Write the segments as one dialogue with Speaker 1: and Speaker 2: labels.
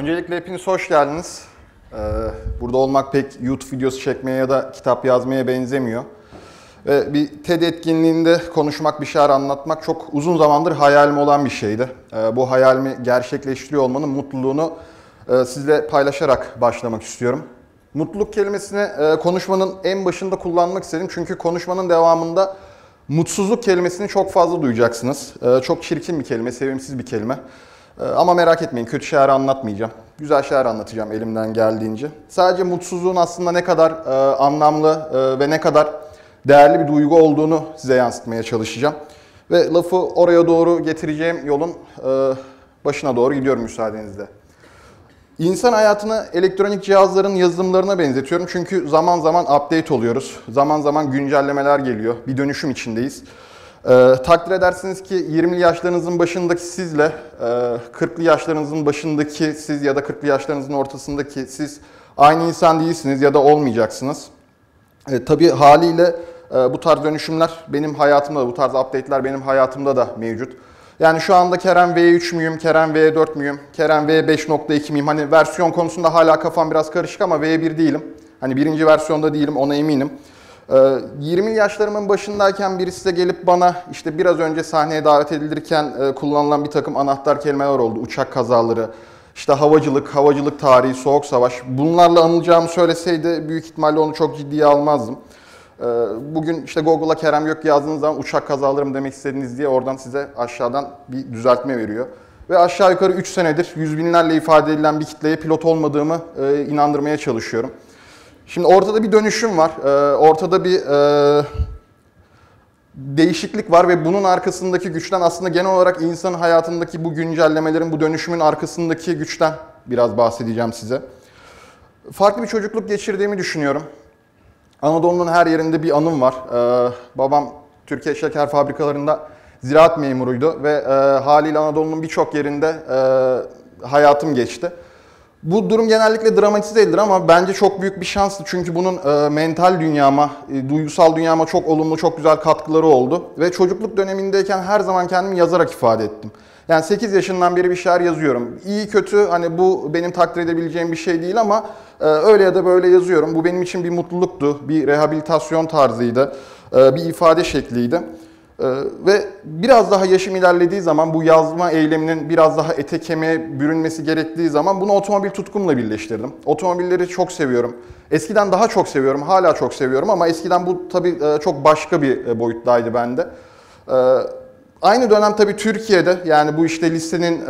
Speaker 1: Öncelikle hepiniz hoş geldiniz. Ee, burada olmak pek YouTube videosu çekmeye ya da kitap yazmaya benzemiyor. Ve bir TED etkinliğinde konuşmak, bir şeyler anlatmak çok uzun zamandır hayalim olan bir şeydi. Ee, bu hayalimi gerçekleştiriyor olmanın mutluluğunu e, sizle paylaşarak başlamak istiyorum. Mutluluk kelimesini e, konuşmanın en başında kullanmak istedim. Çünkü konuşmanın devamında mutsuzluk kelimesini çok fazla duyacaksınız. E, çok çirkin bir kelime, sevimsiz bir kelime. E, ama merak etmeyin kötü şeyler anlatmayacağım. Güzel şeyler anlatacağım elimden geldiğince. Sadece mutsuzluğun aslında ne kadar e, anlamlı e, ve ne kadar değerli bir duygu olduğunu size yansıtmaya çalışacağım. Ve lafı oraya doğru getireceğim yolun e, başına doğru gidiyorum müsaadenizle. İnsan hayatını elektronik cihazların yazılımlarına benzetiyorum. Çünkü zaman zaman update oluyoruz. Zaman zaman güncellemeler geliyor. Bir dönüşüm içindeyiz. Ee, takdir edersiniz ki 20'li yaşlarınızın başındaki sizle e, 40'lı yaşlarınızın başındaki siz ya da 40'lı yaşlarınızın ortasındaki siz aynı insan değilsiniz ya da olmayacaksınız. E, tabii haliyle e, bu tarz dönüşümler benim hayatımda da, bu tarz update'ler benim hayatımda da mevcut. Yani şu anda Kerem V3 müyüm, Kerem V4 müyüm, Kerem V5.2 miyim? Hani versiyon konusunda hala kafam biraz karışık ama V1 değilim. Hani birinci versiyonda değilim ona eminim. 20 ee, yaşlarımın başındayken birisi de gelip bana işte biraz önce sahneye davet edilirken e, kullanılan bir takım anahtar kelimeler oldu. Uçak kazaları, işte havacılık, havacılık tarihi, soğuk savaş. Bunlarla anılacağımı söyleseydi büyük ihtimalle onu çok ciddiye almazdım. Ee, bugün işte Google'a Kerem Gök yazdığınız zaman uçak kazaları mı demek istediniz diye oradan size aşağıdan bir düzeltme veriyor. Ve aşağı yukarı 3 senedir yüz binlerle ifade edilen bir kitleye pilot olmadığımı e, inandırmaya çalışıyorum. Şimdi ortada bir dönüşüm var. Ee, ortada bir e, değişiklik var ve bunun arkasındaki güçten aslında genel olarak insanın hayatındaki bu güncellemelerin, bu dönüşümün arkasındaki güçten biraz bahsedeceğim size. Farklı bir çocukluk geçirdiğimi düşünüyorum. Anadolu'nun her yerinde bir anım var. Ee, babam Türkiye Şeker Fabrikalarında ziraat memuruydu ve e, haliyle Anadolu'nun birçok yerinde e, hayatım geçti. Bu durum genellikle dramatize edilir ama bence çok büyük bir şanstı. Çünkü bunun e, mental dünyama, e, duygusal dünyama çok olumlu, çok güzel katkıları oldu. Ve çocukluk dönemindeyken her zaman kendimi yazarak ifade ettim. Yani 8 yaşından beri bir şeyler yazıyorum. İyi kötü hani bu benim takdir edebileceğim bir şey değil ama e, öyle ya da böyle yazıyorum. Bu benim için bir mutluluktu, bir rehabilitasyon tarzıydı, e, bir ifade şekliydi. Ee, ve biraz daha yaşım ilerlediği zaman bu yazma eyleminin biraz daha ete kemiğe bürünmesi gerektiği zaman bunu otomobil tutkumla birleştirdim. Otomobilleri çok seviyorum. Eskiden daha çok seviyorum, hala çok seviyorum ama eskiden bu tabii e, çok başka bir e, boyuttaydı bende. Ee, aynı dönem tabii Türkiye'de yani bu işte lisenin e,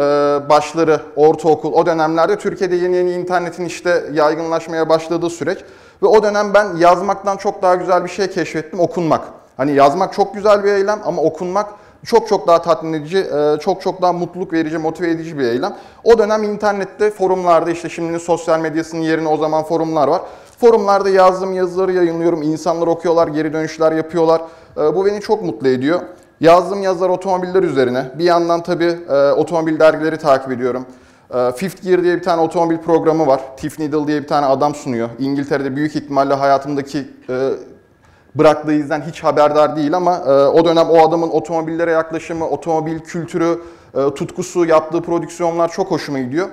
Speaker 1: başları, ortaokul o dönemlerde Türkiye'de yeni yeni internetin işte yaygınlaşmaya başladığı süreç. Ve o dönem ben yazmaktan çok daha güzel bir şey keşfettim, okunmak. Hani yazmak çok güzel bir eylem ama okunmak çok çok daha tatmin edici, e, çok çok daha mutluluk verici, motive edici bir eylem. O dönem internette, forumlarda işte şimdinin sosyal medyasının yerine o zaman forumlar var. Forumlarda yazdığım yazıları yayınlıyorum, insanlar okuyorlar, geri dönüşler yapıyorlar. E, bu beni çok mutlu ediyor. Yazdığım yazılar otomobiller üzerine. Bir yandan tabii e, otomobil dergileri takip ediyorum. Fifth Gear diye bir tane otomobil programı var. Tiff Needle diye bir tane adam sunuyor. İngiltere'de büyük ihtimalle hayatımdaki bıraktığı izden hiç haberdar değil ama e, o dönem o adamın otomobillere yaklaşımı, otomobil kültürü, e, tutkusu, yaptığı prodüksiyonlar çok hoşuma gidiyor.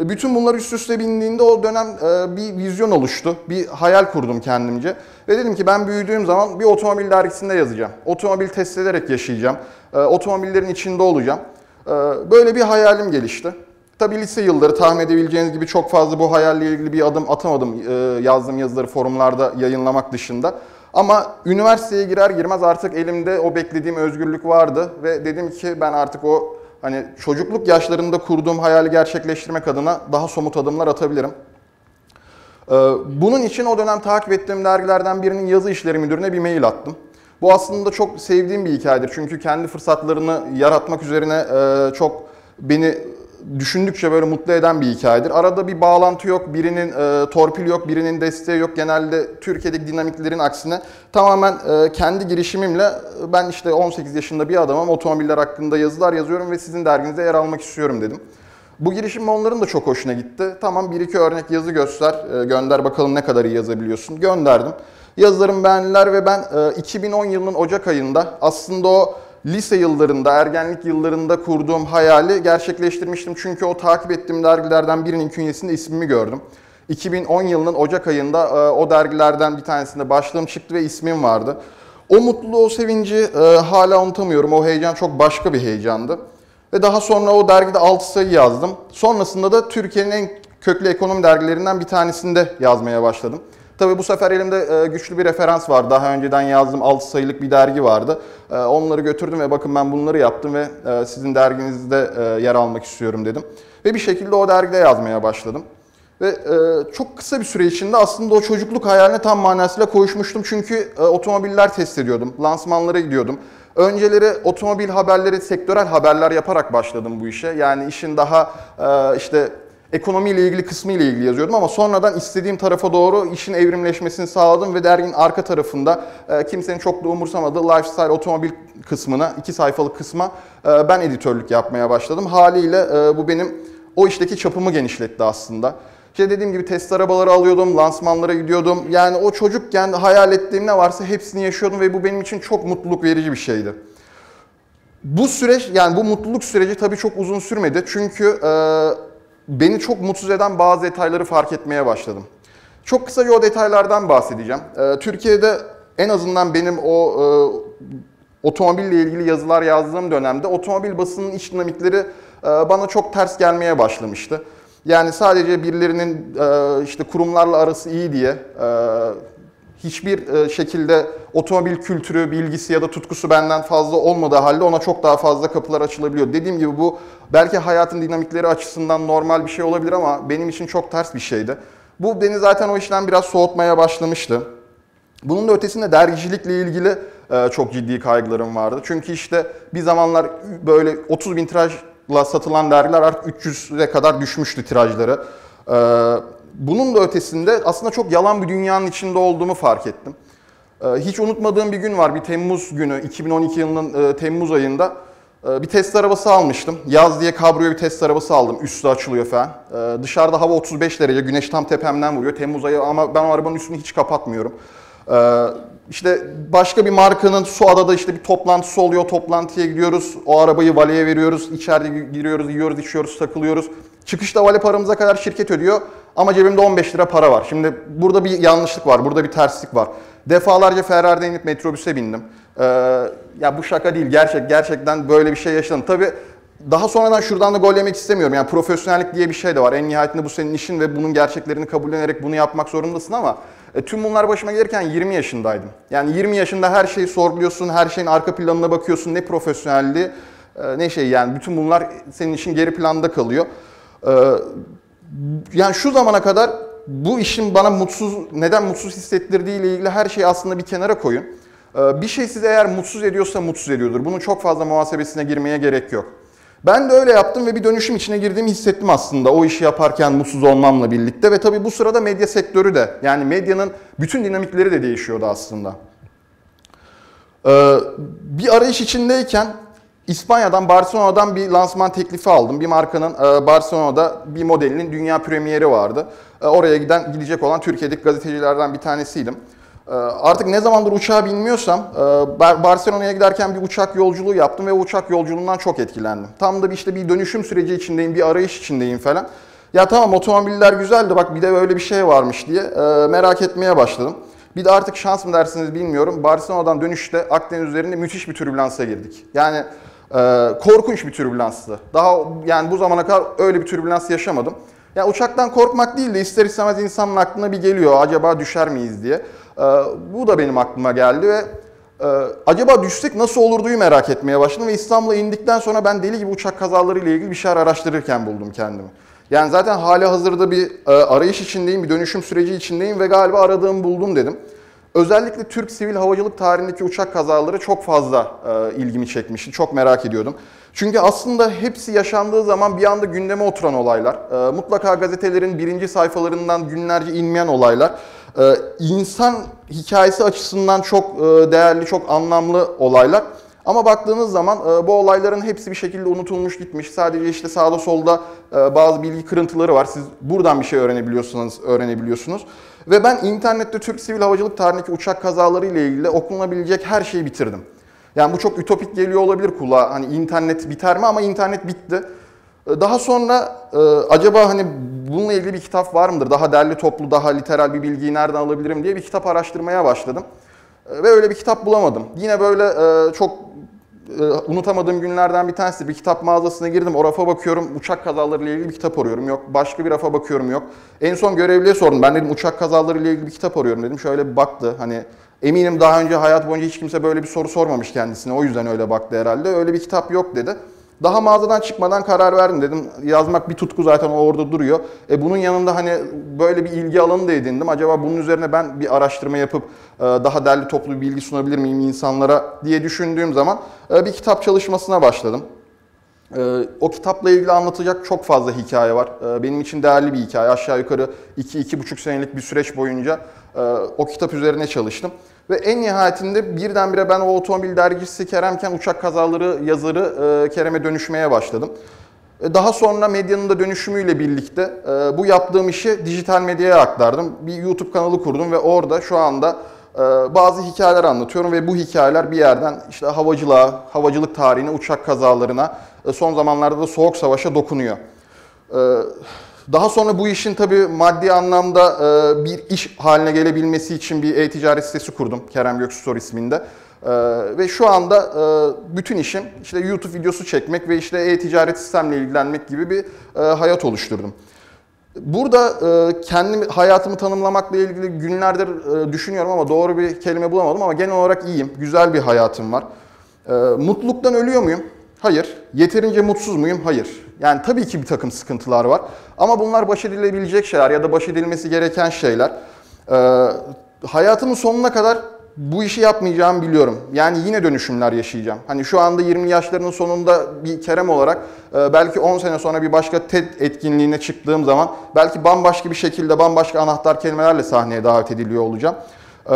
Speaker 1: E, bütün bunlar üst üste bindiğinde o dönem e, bir vizyon oluştu. Bir hayal kurdum kendimce. Ve dedim ki ben büyüdüğüm zaman bir otomobil dergisinde yazacağım. Otomobil test ederek yaşayacağım. E, otomobillerin içinde olacağım. E, böyle bir hayalim gelişti. Tabi lise yılları tahmin edebileceğiniz gibi çok fazla bu hayalle ilgili bir adım atamadım e, yazdığım yazıları forumlarda yayınlamak dışında. Ama üniversiteye girer girmez artık elimde o beklediğim özgürlük vardı ve dedim ki ben artık o hani çocukluk yaşlarında kurduğum hayali gerçekleştirmek adına daha somut adımlar atabilirim. Ee, bunun için o dönem takip ettiğim dergilerden birinin yazı işleri müdürüne bir mail attım. Bu aslında çok sevdiğim bir hikayedir. Çünkü kendi fırsatlarını yaratmak üzerine e, çok beni düşündükçe böyle mutlu eden bir hikayedir. Arada bir bağlantı yok, birinin e, torpil yok, birinin desteği yok. Genelde Türkiye'deki dinamiklerin aksine tamamen e, kendi girişimimle ben işte 18 yaşında bir adamım, otomobiller hakkında yazılar yazıyorum ve sizin derginize yer almak istiyorum dedim. Bu girişim onların da çok hoşuna gitti. Tamam bir iki örnek yazı göster, e, gönder bakalım ne kadar iyi yazabiliyorsun. Gönderdim. Yazılarımı beğendiler ve ben e, 2010 yılının Ocak ayında aslında o lise yıllarında, ergenlik yıllarında kurduğum hayali gerçekleştirmiştim. Çünkü o takip ettiğim dergilerden birinin künyesinde ismimi gördüm. 2010 yılının Ocak ayında e, o dergilerden bir tanesinde başlığım çıktı ve ismim vardı. O mutluluğu, o sevinci e, hala unutamıyorum. O heyecan çok başka bir heyecandı. Ve daha sonra o dergide 6 sayı yazdım. Sonrasında da Türkiye'nin en köklü ekonomi dergilerinden bir tanesinde yazmaya başladım. Tabii bu sefer elimde e, güçlü bir referans var. Daha önceden yazdığım 6 sayılık bir dergi vardı. E, onları götürdüm ve bakın ben bunları yaptım ve e, sizin derginizde yer almak istiyorum dedim. Ve bir şekilde o dergide yazmaya başladım. Ve çok kısa bir süre içinde aslında o çocukluk hayaline tam manasıyla koşmuştum. Çünkü otomobiller test ediyordum, lansmanlara gidiyordum. Önceleri otomobil haberleri, sektörel haberler yaparak başladım bu işe. Yani işin daha işte ekonomiyle ilgili kısmı ile ilgili yazıyordum ama sonradan istediğim tarafa doğru işin evrimleşmesini sağladım ve derginin arka tarafında e, kimsenin çok da umursamadığı lifestyle otomobil kısmına, iki sayfalık kısma e, ben editörlük yapmaya başladım. Haliyle e, bu benim o işteki çapımı genişletti aslında. İşte dediğim gibi test arabaları alıyordum, lansmanlara gidiyordum. Yani o çocukken hayal ettiğim ne varsa hepsini yaşıyordum ve bu benim için çok mutluluk verici bir şeydi. Bu süreç yani bu mutluluk süreci tabii çok uzun sürmedi. Çünkü beni çok mutsuz eden bazı detayları fark etmeye başladım. Çok kısaca o detaylardan bahsedeceğim. Ee, Türkiye'de en azından benim o e, otomobille ilgili yazılar yazdığım dönemde otomobil basının iç dinamikleri e, bana çok ters gelmeye başlamıştı. Yani sadece birilerinin e, işte kurumlarla arası iyi diye e, hiçbir e, şekilde otomobil kültürü, bilgisi ya da tutkusu benden fazla olmadığı halde ona çok daha fazla kapılar açılabiliyor. Dediğim gibi bu belki hayatın dinamikleri açısından normal bir şey olabilir ama benim için çok ters bir şeydi. Bu beni zaten o işten biraz soğutmaya başlamıştı. Bunun da ötesinde dergicilikle ilgili e, çok ciddi kaygılarım vardı. Çünkü işte bir zamanlar böyle 30 bin tirajla satılan dergiler artık 300'e kadar düşmüştü tirajları. Bunun da ötesinde aslında çok yalan bir dünyanın içinde olduğumu fark ettim. Ee, hiç unutmadığım bir gün var, bir Temmuz günü, 2012 yılının e, Temmuz ayında. E, bir test arabası almıştım. Yaz diye kabriyo bir test arabası aldım. Üstü açılıyor falan. E, dışarıda hava 35 derece, güneş tam tepemden vuruyor. Temmuz ayı ama ben o arabanın üstünü hiç kapatmıyorum. İşte başka bir markanın Suada'da işte bir toplantısı oluyor. Toplantıya gidiyoruz. O arabayı valeye veriyoruz. İçeride giriyoruz, yiyoruz, içiyoruz, takılıyoruz. Çıkışta vale paramıza kadar şirket ödüyor. Ama cebimde 15 lira para var. Şimdi burada bir yanlışlık var, burada bir terslik var. Defalarca Ferrari'den inip metrobüse bindim. Ee, ya bu şaka değil, gerçek gerçekten böyle bir şey yaşadım. Tabii daha sonradan şuradan da gol yemek istemiyorum. Yani profesyonellik diye bir şey de var. En nihayetinde bu senin işin ve bunun gerçeklerini kabullenerek bunu yapmak zorundasın ama e, tüm bunlar başıma gelirken 20 yaşındaydım. Yani 20 yaşında her şeyi sorguluyorsun, her şeyin arka planına bakıyorsun. Ne profesyonelliği, e, ne şey yani bütün bunlar senin için geri planda kalıyor. E, yani şu zamana kadar bu işin bana mutsuz, neden mutsuz hissettirdiği ile ilgili her şeyi aslında bir kenara koyun. Ee, bir şey sizi eğer mutsuz ediyorsa mutsuz ediyordur. Bunun çok fazla muhasebesine girmeye gerek yok. Ben de öyle yaptım ve bir dönüşüm içine girdiğimi hissettim aslında o işi yaparken mutsuz olmamla birlikte. Ve tabii bu sırada medya sektörü de yani medyanın bütün dinamikleri de değişiyordu aslında. Ee, bir arayış içindeyken İspanya'dan, Barcelona'dan bir lansman teklifi aldım. Bir markanın e, Barcelona'da bir modelinin dünya premieri vardı. E, oraya giden gidecek olan Türkiye'deki gazetecilerden bir tanesiydim. E, artık ne zamandır uçağa binmiyorsam Barcelona'ya giderken bir uçak yolculuğu yaptım ve uçak yolculuğundan çok etkilendim. Tam da işte bir dönüşüm süreci içindeyim, bir arayış içindeyim falan. Ya tamam otomobiller güzeldi bak bir de böyle bir şey varmış diye merak etmeye başladım. Bir de artık şans mı dersiniz bilmiyorum. Barcelona'dan dönüşte Akdeniz üzerinde müthiş bir türbülansa girdik. Yani ee, korkunç bir türbülanstı. Daha yani bu zamana kadar öyle bir türbülans yaşamadım. Yani uçaktan korkmak değil de ister istemez insanın aklına bir geliyor acaba düşer miyiz diye. Ee, bu da benim aklıma geldi ve e, acaba düşsek nasıl olurduyu merak etmeye başladım ve İstanbul'a indikten sonra ben deli gibi uçak kazaları ile ilgili bir şeyler araştırırken buldum kendimi. Yani zaten hali hazırda bir e, arayış içindeyim, bir dönüşüm süreci içindeyim ve galiba aradığımı buldum dedim. Özellikle Türk sivil havacılık tarihindeki uçak kazaları çok fazla e, ilgimi çekmişti. Çok merak ediyordum. Çünkü aslında hepsi yaşandığı zaman bir anda gündeme oturan olaylar. E, mutlaka gazetelerin birinci sayfalarından günlerce inmeyen olaylar. E, insan hikayesi açısından çok e, değerli, çok anlamlı olaylar. Ama baktığınız zaman e, bu olayların hepsi bir şekilde unutulmuş gitmiş. Sadece işte sağda solda e, bazı bilgi kırıntıları var. Siz buradan bir şey öğrenebiliyorsunuz, öğrenebiliyorsunuz. Ve ben internette Türk sivil havacılık tarihindeki uçak kazaları ile ilgili okunabilecek her şeyi bitirdim. Yani bu çok ütopik geliyor olabilir kulağa. Hani internet biter mi ama internet bitti. Ee, Daha sonra e, acaba hani bununla ilgili bir kitap var mıdır? Daha derli toplu, daha literal bir bilgiyi nereden alabilirim diye bir kitap araştırmaya başladım. E, Ve öyle bir kitap bulamadım. Yine böyle e, çok e, unutamadığım günlerden bir tanesi bir kitap mağazasına girdim. O rafa bakıyorum uçak kazaları ile ilgili bir kitap arıyorum. Yok başka bir rafa bakıyorum yok. En son görevliye sordum. Ben dedim uçak kazaları ile ilgili bir kitap arıyorum dedim. Şöyle bir baktı. Hani eminim daha önce hayat boyunca hiç kimse böyle bir soru sormamış kendisine. O yüzden öyle baktı herhalde. Öyle bir kitap yok dedi. Daha mağazadan çıkmadan karar verdim dedim. Yazmak bir tutku zaten orada duruyor. E bunun yanında hani böyle bir ilgi alanı da edindim. Acaba bunun üzerine ben bir araştırma yapıp e, daha derli toplu bir bilgi sunabilir miyim insanlara diye düşündüğüm zaman e, bir kitap çalışmasına başladım. Ee, o kitapla ilgili anlatacak çok fazla hikaye var. Ee, benim için değerli bir hikaye. Aşağı yukarı 2-2,5 senelik bir süreç boyunca e, o kitap üzerine çalıştım. Ve en nihayetinde birdenbire ben o otomobil dergisi Keremken uçak kazaları yazarı e, Kerem'e dönüşmeye başladım. E, Daha sonra medyanın da dönüşümüyle birlikte bu yaptığım işi dijital medyaya aktardım. Bir YouTube kanalı kurdum ve orada şu anda bazı hikayeler anlatıyorum ve bu hikayeler bir yerden işte havacılığa, havacılık tarihine, uçak kazalarına, e, son zamanlarda da soğuk savaşa dokunuyor. E, Daha sonra bu işin tabii maddi anlamda e, bir iş haline gelebilmesi için bir e-ticaret sitesi kurdum Kerem Göksu isminde. Ee, ve şu anda e, bütün işim işte YouTube videosu çekmek ve işte e-ticaret sistemle ilgilenmek gibi bir hayat oluşturdum. Burada e, kendimi hayatımı tanımlamakla ilgili günlerdir e, düşünüyorum ama doğru bir kelime bulamadım ama genel olarak iyiyim. Güzel bir hayatım var. E, mutluluktan ölüyor muyum? Hayır. Yeterince mutsuz muyum? Hayır. Yani tabii ki bir takım sıkıntılar var. Ama bunlar baş edilebilecek şeyler ya da baş edilmesi gereken şeyler. E, hayatımın sonuna kadar bu işi yapmayacağımı biliyorum. Yani yine dönüşümler yaşayacağım. Hani şu anda 20 yaşlarının sonunda bir Kerem olarak e, belki 10 sene sonra bir başka TED etkinliğine çıktığım zaman belki bambaşka bir şekilde bambaşka anahtar kelimelerle sahneye davet ediliyor olacağım. E,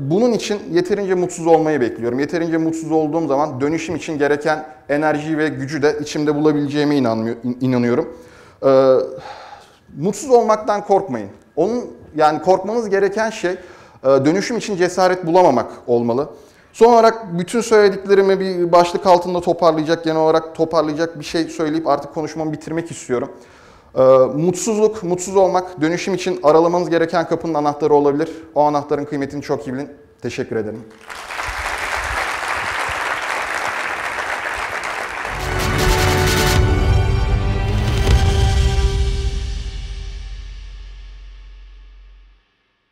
Speaker 1: Bunun için yeterince mutsuz olmayı bekliyorum. Yeterince mutsuz olduğum zaman dönüşüm için gereken enerjiyi ve gücü de içimde bulabileceğime inanıyorum. E, Mutsuz olmaktan korkmayın. Onun yani korkmanız gereken şey dönüşüm için cesaret bulamamak olmalı. Son olarak bütün söylediklerimi bir başlık altında toparlayacak, genel olarak toparlayacak bir şey söyleyip artık konuşmamı bitirmek istiyorum. E, Mutsuzluk, mutsuz olmak dönüşüm için aralamanız gereken kapının anahtarı olabilir. O anahtarın kıymetini çok iyi bilin. Teşekkür ederim.